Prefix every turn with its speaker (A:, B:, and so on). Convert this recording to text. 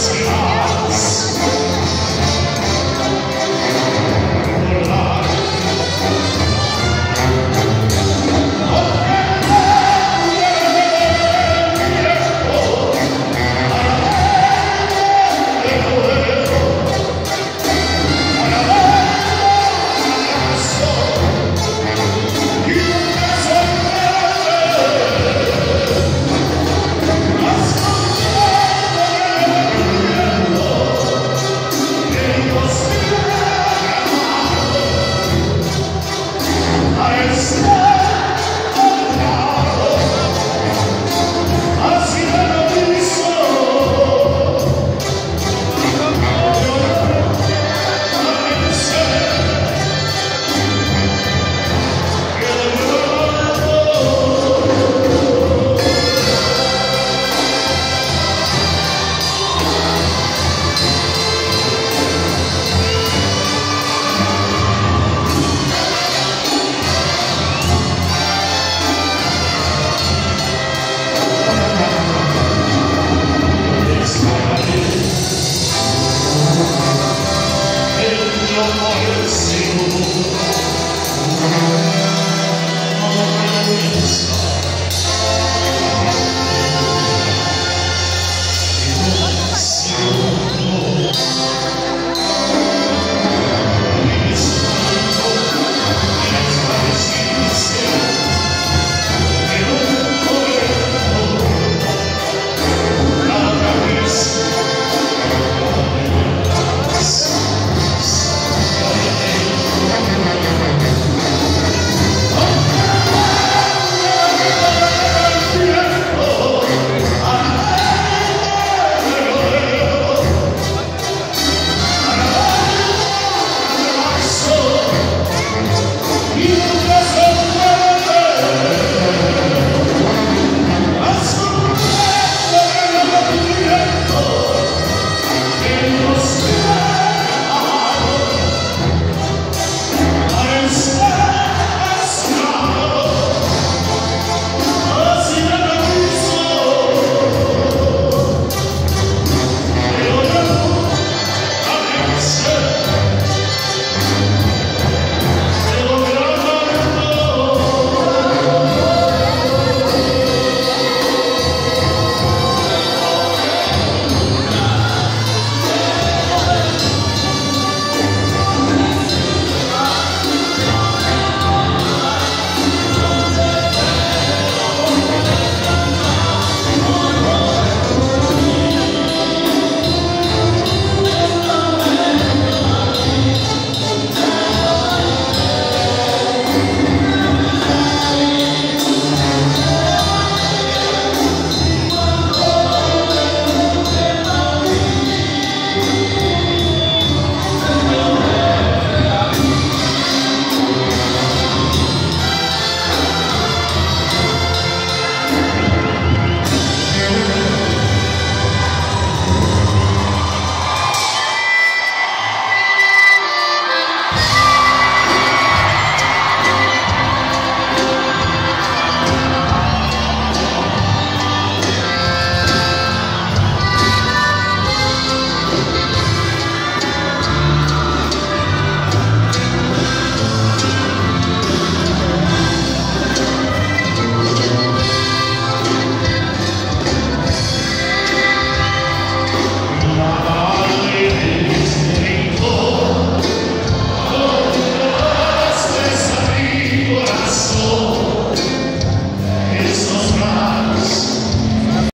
A: Let's go.